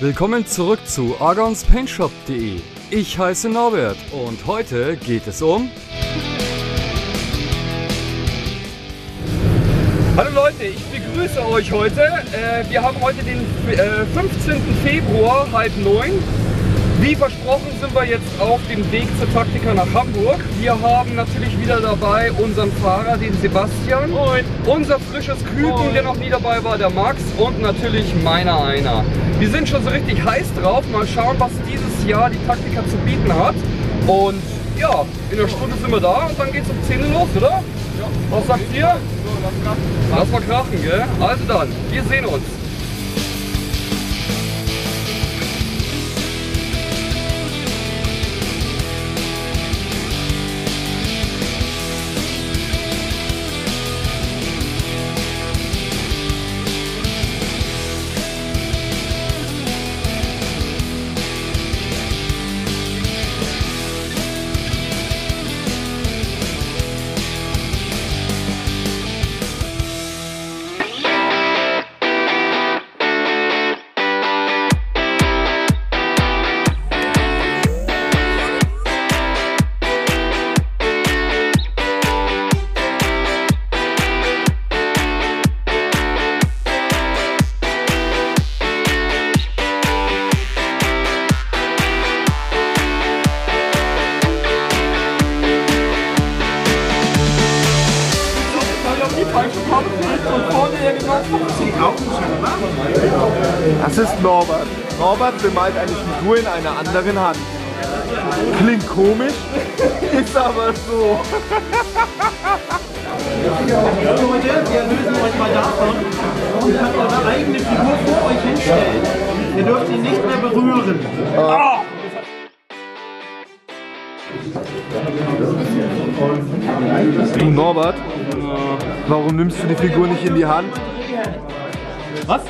Willkommen zurück zu argonspaintshop.de. Ich heiße Norbert und heute geht es um... Hallo Leute, ich begrüße euch heute. Äh, wir haben heute den äh, 15. Februar, halb neun. Wie versprochen sind wir jetzt auf dem Weg zur Taktika nach Hamburg. Wir haben natürlich wieder dabei unseren Fahrer, den Sebastian. Moin. Unser frisches Küken, der noch nie dabei war, der Max. Und natürlich meiner einer. Wir sind schon so richtig heiß drauf. Mal schauen, was dieses Jahr die Taktika zu bieten hat. Und ja, in einer Stunde sind wir da und dann geht's um 10 Uhr los, oder? Ja. Was sagt ihr? Lass mal krachen, gell? Also dann, wir sehen uns. Das ist Norbert. Norbert bemalt eine Figur in einer anderen Hand. Klingt komisch, ist aber so. Leute, wir lösen euch mal davon. Ihr könnt eure eigene Figur vor euch hinstellen. Ihr dürft ihn nicht mehr berühren. Du Norbert, warum nimmst du die Figur nicht in die Hand? Was?